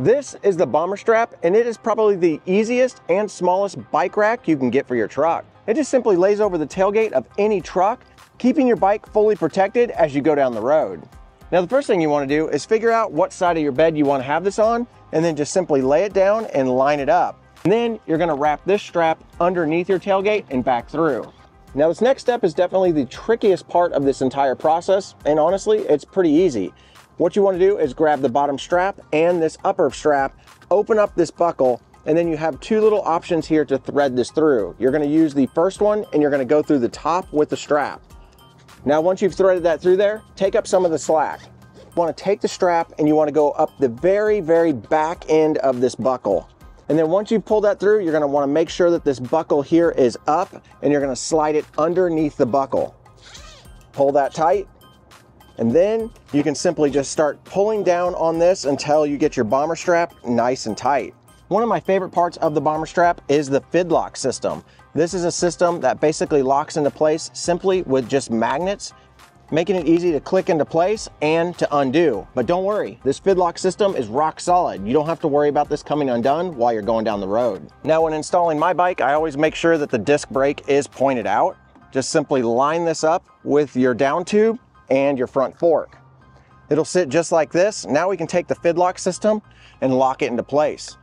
This is the bomber strap and it is probably the easiest and smallest bike rack you can get for your truck. It just simply lays over the tailgate of any truck, keeping your bike fully protected as you go down the road. Now the first thing you want to do is figure out what side of your bed you want to have this on and then just simply lay it down and line it up. And then you're going to wrap this strap underneath your tailgate and back through. Now this next step is definitely the trickiest part of this entire process and honestly it's pretty easy. What you wanna do is grab the bottom strap and this upper strap, open up this buckle, and then you have two little options here to thread this through. You're gonna use the first one and you're gonna go through the top with the strap. Now, once you've threaded that through there, take up some of the slack. You wanna take the strap and you wanna go up the very, very back end of this buckle. And then once you pull that through, you're gonna wanna make sure that this buckle here is up and you're gonna slide it underneath the buckle. Pull that tight and then you can simply just start pulling down on this until you get your bomber strap nice and tight. One of my favorite parts of the bomber strap is the Fidlock system. This is a system that basically locks into place simply with just magnets, making it easy to click into place and to undo. But don't worry, this Fidlock system is rock solid. You don't have to worry about this coming undone while you're going down the road. Now when installing my bike, I always make sure that the disc brake is pointed out. Just simply line this up with your down tube and your front fork. It'll sit just like this. Now we can take the Fidlock system and lock it into place.